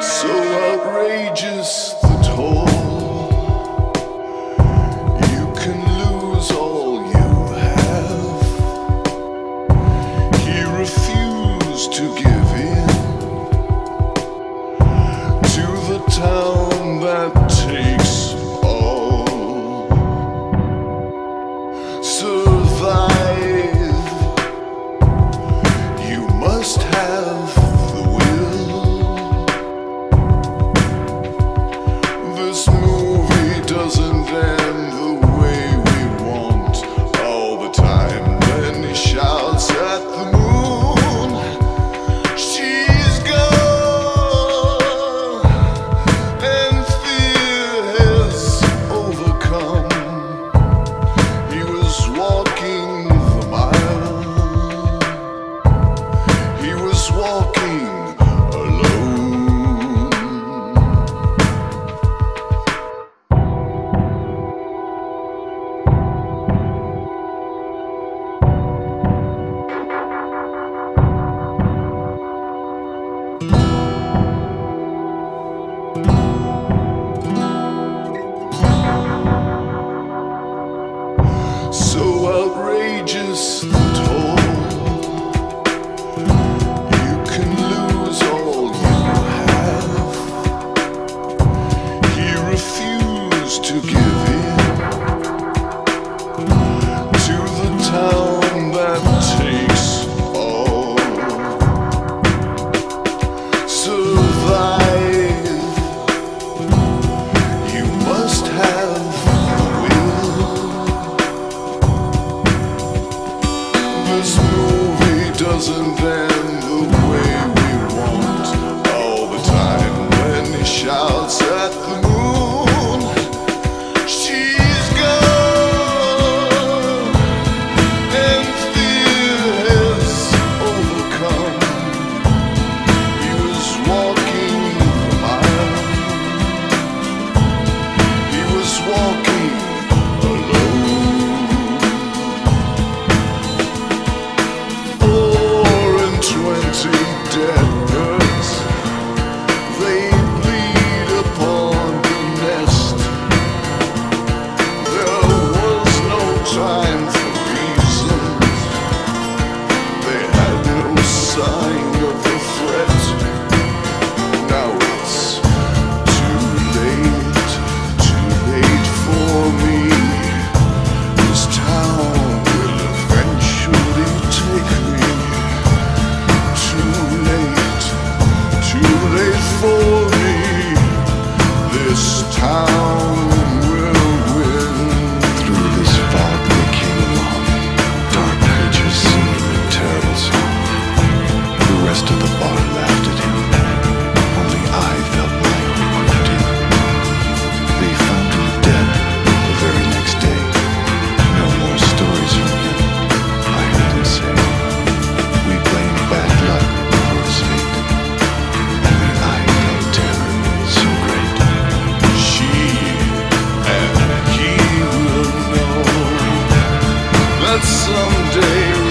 So outrageous the toll. this movie doesn't end the way we want all the time when he shouts at the moon. someday.